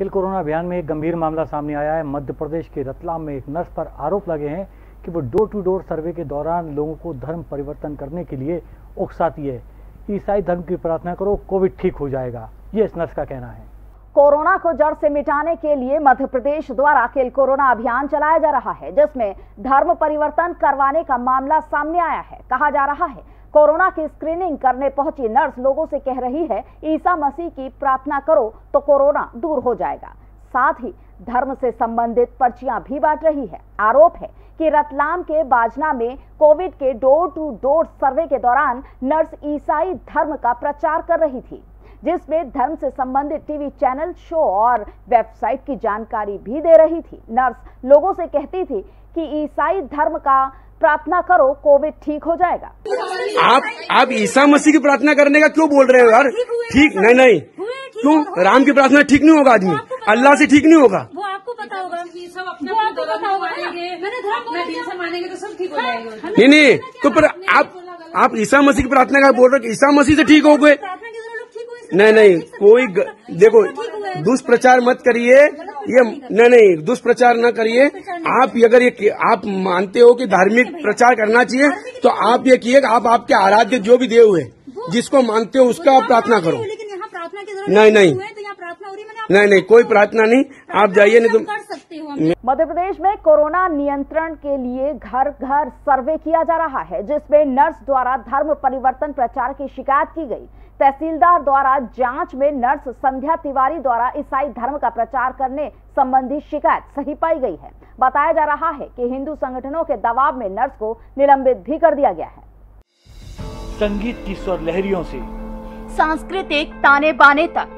Kill corona अभियान में एक गंभीर मामला सामने आया है। मध्य प्रदेश के रतलाम में एक नर्स पर आरोप लगे हैं कि वो डोर टू डोर सर्वे के दौरान लोगों को धर्म परिवर्तन करने के लिए उकसाती है। ईसाई धर्म की प्रार्थना करो, कोविड ठीक हो जाएगा। ये इस नर्स का कहना है। कोरोना को जड़ से मिटाने के लिए मध्य प्रदेश द्वारा किल कोरोना अभियान चलाया जा रहा है, जिसमें धर्म परिवर्तन करवाने का मामला सामने आया है। कहा जा रहा है कोरोना की स्क्रीनिंग करने पहुँची नर्स लोगों से कह रही है, ईसा मसीह की प्रार्थना करो तो कोरोना दूर हो जाएगा। साथ ही धर्म से संबंधित पर्चियाँ भी बांट रही है। आरोप है कि रतलाम के बाजना में कोविड के डोर टू डोर सर्वे के दौरान नर्स ईसाई धर्म का प्रचार कर रही थी, जिसमें धर्म से संबंधित टीवी चैनल, शो और वेबसाइट की जानकारी भी दे रही थी। नर्स लोगों से कहती थी कि ईसाई धर्म का प्रार्थना करो कोविड ठीक हो जाएगा। आप आप ईसा मसीह की प्रार्थना करने का क्यों बोल रहे हो यार? ठीक नहीं नहीं। क्यों? राम की प्रार्थना ठीक नहीं होगा आदमी? अल्लाह से ठीक नहीं होगा? वो आपको पता होगा। कि सब अपना वो आपको पता होगा मानेंगे तो सब ठीक हो जाएगा। नहीं नहीं तो पर आप आप ईसा मसीह की प्रार्थना का बोल रहे हो ईसा मसीह से ठीक हो गए? नहीं नहीं कोई देखो दुष्प्रचार मत करिए। ये नहीं नहीं दुष्प्रचार न करिए। आप अगर ये आप मानते हो कि धार्मिक प्रचार करना चाहिए तो आप ये किए आप आपके आराध्य जो भी देव है जिसको मानते हो उसका आप प्रार्थना करो। नहीं, नहीं। हुए तो नहीं नहीं कोई प्रार्थना नहीं। आप जाइए नहीं तो मध्य प्रदेश में कोरोना नियंत्रण के लिए घर घर सर्वे किया जा रहा है जिसमें नर्स द्वारा धर्म परिवर्तन प्रचार की शिकायत की गई। तहसीलदार द्वारा जाँच में नर्स संध्या तिवारी द्वारा ईसाई धर्म का प्रचार करने संबंधी शिकायत सही पाई गई है। बताया जा रहा है कि हिंदू संगठनों के दबाव में नर्स को निलंबित भी कर दिया गया है। संगीत की स्वर लहरियों से सांस्कृतिक ताने बाने तक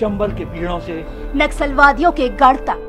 चंबल के पीड़ों से नक्सलवादियों के गढ़ तक।